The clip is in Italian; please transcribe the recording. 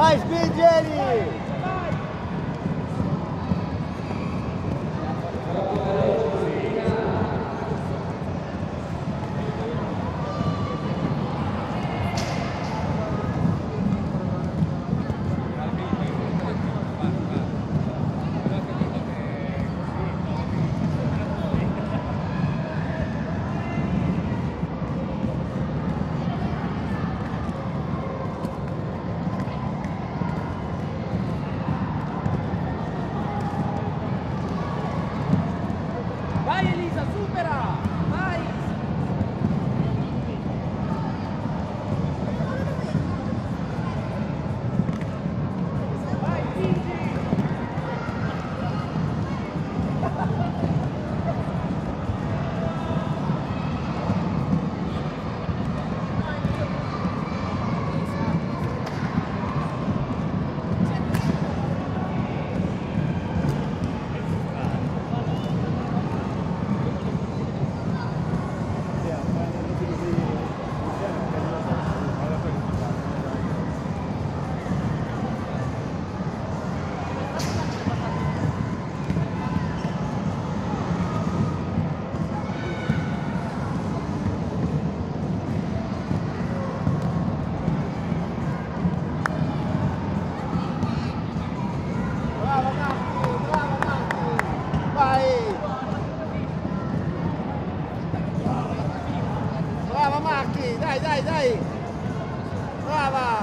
Mais, Bidjeri! Vai Elisa, supera! Dai, dai, dai! Brava!